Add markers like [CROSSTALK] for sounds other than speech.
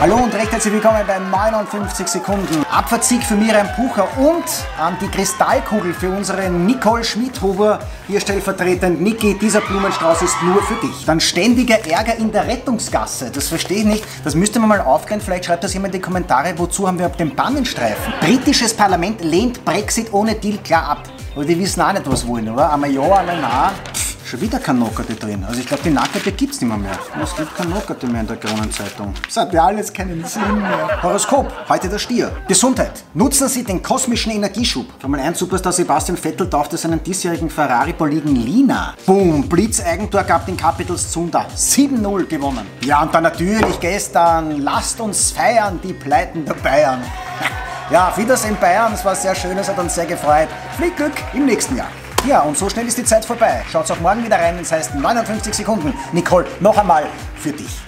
Hallo und recht herzlich willkommen bei 59 Sekunden. Abfahrtsieg für Miriam Pucher und an die Kristallkugel für unsere Nicole Schmidhuber, hier stellvertretend Niki, dieser Blumenstrauß ist nur für dich. Dann ständiger Ärger in der Rettungsgasse, das verstehe ich nicht. Das müsste man mal aufklären, vielleicht schreibt das jemand in die Kommentare, wozu haben wir auf dem Pannenstreifen. Britisches Parlament lehnt Brexit ohne Deal klar ab. Aber die wissen auch nicht, was wollen, oder? Einmal ja, einmal nein. Schon wieder kein Nockerte drin. Also ich glaube, die Nackerte gibt es nicht mehr, mehr. Es gibt kein Nockerte mehr in der Kronenzeitung. Das hat ja alles keinen Sinn mehr. Horoskop, heute der Stier. Gesundheit. Nutzen Sie den kosmischen Energieschub. Formel 1 Superstar Sebastian Vettel taufte seinen diesjährigen Ferrari-Boliden Lina. Boom, Blitzeigentor gab den Capitals Zunder. 7-0 gewonnen. Ja, und dann natürlich gestern, lasst uns feiern, die Pleiten der Bayern. [LAUGHS] Ja, Wiedersehen Bayern, es war sehr schön, es hat uns sehr gefreut. Viel Glück im nächsten Jahr. Ja, und so schnell ist die Zeit vorbei. Schaut auch morgen wieder rein, es heißt 59 Sekunden. Nicole, noch einmal für dich.